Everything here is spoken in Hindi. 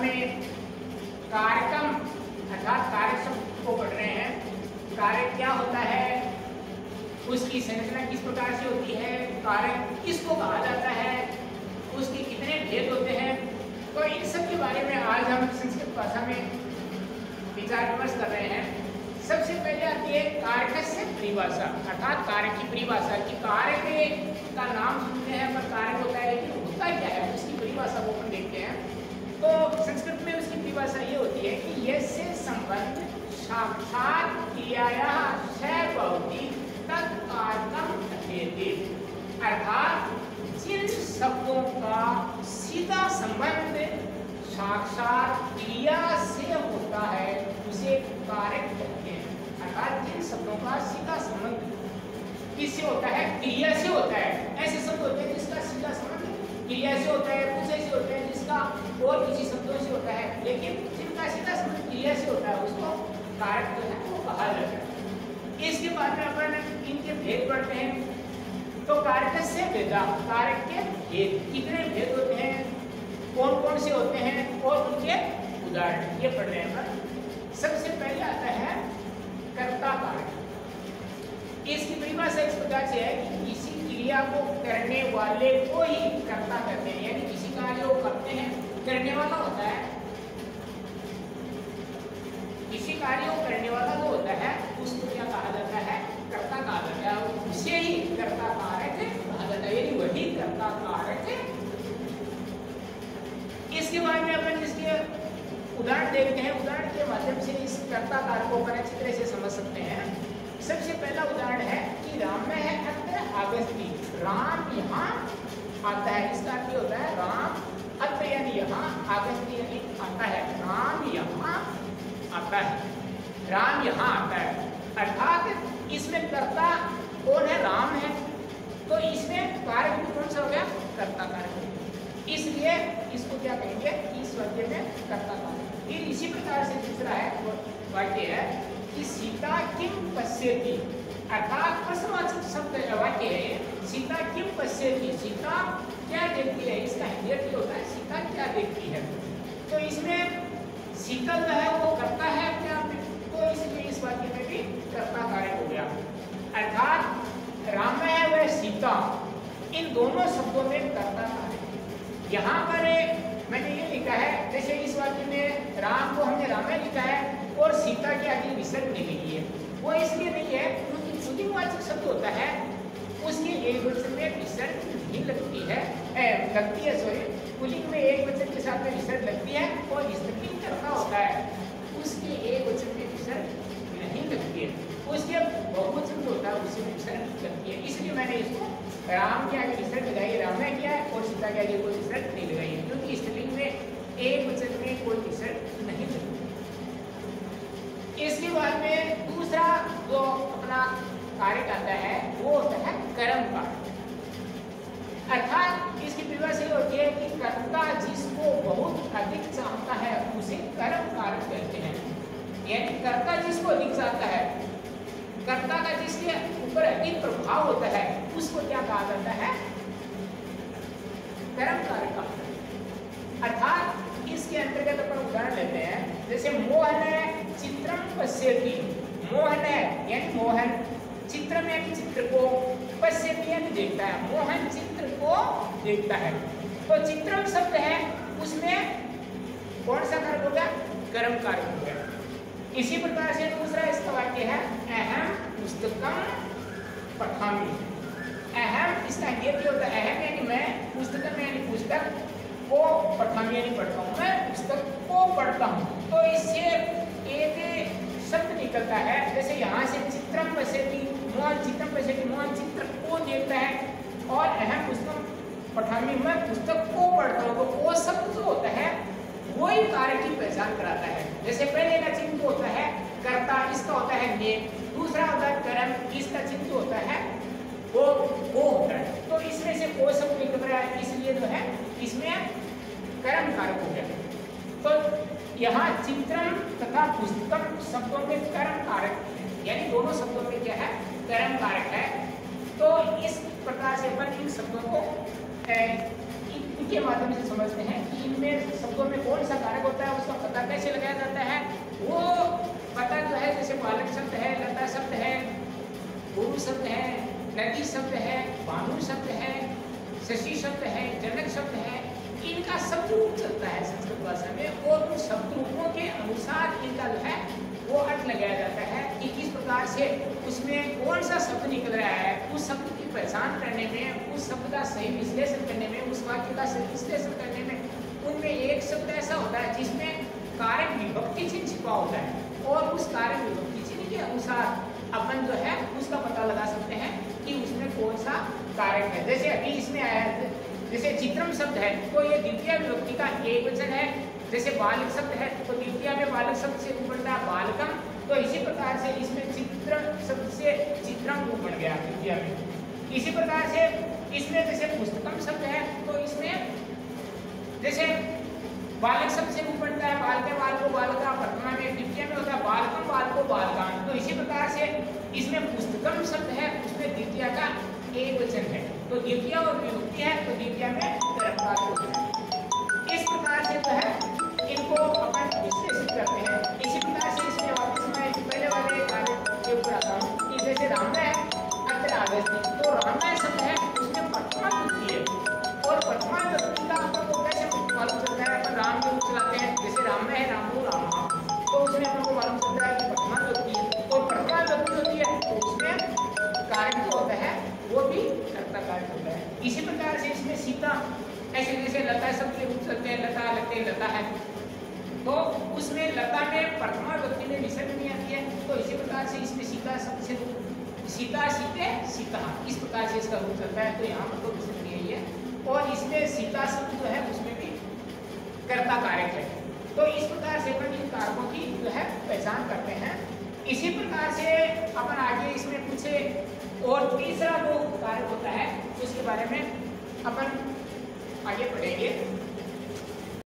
में कार्यक्रम, अर्थात कार्य को पढ़ रहे हैं। कार्य क्या होता है? उसकी संरचना किस प्रकार से होती है? कार्य किसको कहा जाता है? उसके कितने भेद होते हैं? तो इन सब के बारे में आज हम संस्कृत भाषा में विचार विमर्श कर रहे हैं। सबसे पहले आती है कारक से परिभाषा, अर्थात कारक की परिभाषा, कि कारक का नाम सुनते हैं पर कारक होता है लेकिन होता क्या है उसकी परिभाषा को अपन देखते हैं तो संस्कृत में उसकी परिभाषा ये होती है कि ये से संबंध साक्षात क्रियाया सहभवती तत्कारकम अर्थात जिन शब्दों का सीधा संबंध साक्षात क्रिया से होता है उसे कारक कहते हैं अर्थात जिन शब्दों का सीधा संबंध किससे होता है क्रिया से होता है, ऐसे शब्द होते हैं जिसका सीधा संबंध क्रिया से होता है दूसरे से होता है जिसका और किसी शब्दों से होता है, लेकिन सीधा संबंध क्रिया से होता है उसको कारक जो है वो इसके बाद में अपन इनके भेद पढ़ते हैं तो कारक से भेदा कारक के भेद कितने भेद होते हैं कौन कौन से होते हैं और उनके उदाहरण ये पढ़ रहे हैं अपन सबसे पहले आता है कर्ता कारक इसकी परिभाषा इस प्रकार से है कि किसी क्रिया को करने वाले को ही कर्ता कहते हैं यानी किसी कार्य को करते हैं करने वाला होता है किसी कार्य करने वाला जो होता है, उसको क्या कहा जाता है? कर्ता कहा जाता है। उसे ही कर्ता कारक कहा जाता है। वही कर्ता कारक इसके बाद में अपन इसके उदाहरण देखते हैं। उदाहरण के माध्यम से इस कर्ता कारक अपन अच्छी तरह से समझ सकते हैं। सबसे पहला उदाहरण है कि राम में है अत्र आगस्ती। राम यहाँ आता है। इसका अर्थ होता है? राम अत्र यानी यहाँ आगस्ती यानी आता है। राम यहाँ आता है। राम यहाँ आता है। अर्थात इसमें कर्ता कौन है? राम है। तो इसमें कार्य भी कौन सा हो गया? कर्ता कार्य इसलिए इसको क्या कहेंगे? इस वाक्य में कर्ता कार्य। फिर इसी प्रकार से दूसरा है वाक्य है कि सीता किम पश्यति। अर्थात प्रश्नवाचक शब्द वाक्य है सीता किम पश्यति? सीता क्या देखती है? इसका हिंदी होता है? सीता क्या देखती है? तो इसमें सीता जो है वो करता है क्या तो इसलिए इस वाक्य में भी कार्य हो गया अर्थात राम वह सीता इन दोनों शब्दों में कर्ता कार्य यहाँ पर मैंने ये लिखा है जैसे इस वाक्य में राम को हमने रामायण लिखा है और सीता के आगे विसर्ग नहीं लिखी है वो इसलिए नहीं है क्योंकि पुल्लिंगवाचक शब्द होता है उसके एक वचन में विसर्ग नहीं लगती है ए, लगती है सॉरी पुलिंग में एक वचन के साथ में विसर्ग लगती है और स्त्रीलिंग करना होता है। उसके एक वचन में विसर्ग नहीं लगती है। उसके बहुवचन जो होता है उसमें विसर्ग लगती है। इसलिए मैंने इसको राम के आगे विसर्ग लगाई राम ने किया है और सीता के आगे कोई विसर्ग नहीं लगाई है क्योंकि स्त्रीलिंग में एक वचन में कोई विसर्ग नहीं लगती इसके बाद में दूसरा जो अपना कार्य करता है, वो होता है कर्म कार्य अर्थात इसकी परिभाषा ये होती है कि कर्ता जिसको बहुत अधिक चाहता है, उसे कर्म कार्य कहते हैं। यानी कर्ता जिसको अधिक जाता है, कर्ता का जिसके ऊपर अधिक प्रभाव होता है, उसको क्या कहा जाता है? कर्म कार्य का अर्थात इसके अंतर्गत अपन उदाहरण लेते हैं, जैसे मोहन है चित्रम पश्यति मोहन है यानी मोहन, चित्र में चित्र को पश्यति यानी देखता है, मोहन चित्र को देखता है। तो चित्रम शब्द है, उसमें कौन सा कार्य हो? गया कर्म कार्य हो। गया इसी प्रकार से दूसरा इसका वाक्य है, अहम पुस्तकम पठामी। अहम इसका क्या होता है, अहम यानी मैं, पुस्तकम यानी पुस्तक को पठामी यानी पढ़ता हूँ। मैं पुस्तक को पढ़ता हूँ। तो इससे एक शब्द निकलता है, जैसे यहाँ से चित्रम पश्यति मोहन चित्रम पश्यति मोहन चित्र को देखता है, और अहम पुस्तक पठामी, मैं पुस्तक को पढ़ता हूँ तो वो शब्द जो होता है, वही कार्य की पहचान कराता है। जैसे पहले का चिन्ह होता है कर्ता इसका होता है? ने दूसरा होता है कर्म इसका चिन्ह होता है? वो वो होता है। तो इसमें से वो शब्द निकल रहा है इसलिए जो है इसमें कर्म कारक हो गया। तो यहाँ चित्रम तथा पुस्तकम शब्दों में कर्म कारक यानी दोनों शब्दों में क्या है? कर्म कारक है। तो इस प्रकार से अपन इन शब्दों को इनके माध्यम से समझते हैं कि इनमें शब्दों में कौन सा कारक और शब्द है, लता शब्द है गुरु शब्द है, नदी शब्द है भानु शब्द है, शशि शब्द है, जनक शब्द है, इनका शब्द रूप चलता है संस्कृत भाषा में और उन शब्द रूपों के अनुसार इनका जो है, वो अर्थ लगाया जाता है कि किस प्रकार से उसमें कौन सा शब्द निकल रहा है, उस शब्द की पहचान करने में, उस शब्द का सही विश्लेषण करने में, उस वाक्य का सही विश्लेषण करने में, उनमें एक शब्द ऐसा होता है जिसमें कारक विभक्ति चिन्ह छिपा होता है और उस कारक विभक्ति के अनुसार अपन जो है उसका पता लगा सकते हैं कि उसमें कौन सा कारक है। जैसे अभी इसमें आया है, जैसे चित्रम शब्द है तो ये द्वितीय विभक्ति का एक वचन है। जैसे बालक शब्द है तो द्वितीय में बालक शब्द से उपलता बालकम। तो इसी प्रकार से इसमें चित्र शब्द से चित्रम रूप बन गया द्वितीय में। इसी प्रकार से इसमें जैसे पुस्तकम शब्द है तो इसमें जैसे बालक सबसे ऊपर है, बाल के बाल को बालका वर्तमान में द्वितीय में होता है बालकम बाल को बालकान तो इसी प्रकार से इसमें पुस्तकम शब्द है, उसमें द्वितीय का एक वचन है। तो द्वितीय और विभक्ति है तो द्वितीय में इस प्रकार से जो है, इनको अपन विश्लेषित करते हैं। प्रथमा व्यक्ति में विसर्ग नहीं आती है तो इसी प्रकार से इसमें सीता शब्द से सीता सीते सीता इस प्रकार से इसका रूप चलता है तो यहाँ पर तो विसर्ग नहीं है और इसमें सीता शब्द जो है उसमें भी कर्ता कारक है तो इस प्रकार से अपन इन कारकों की जो है पहचान करते हैं इसी प्रकार से अपन आगे इसमें कुछ और तीसरा जो कारक होता है उसके बारे में अपन आगे पढ़ेंगे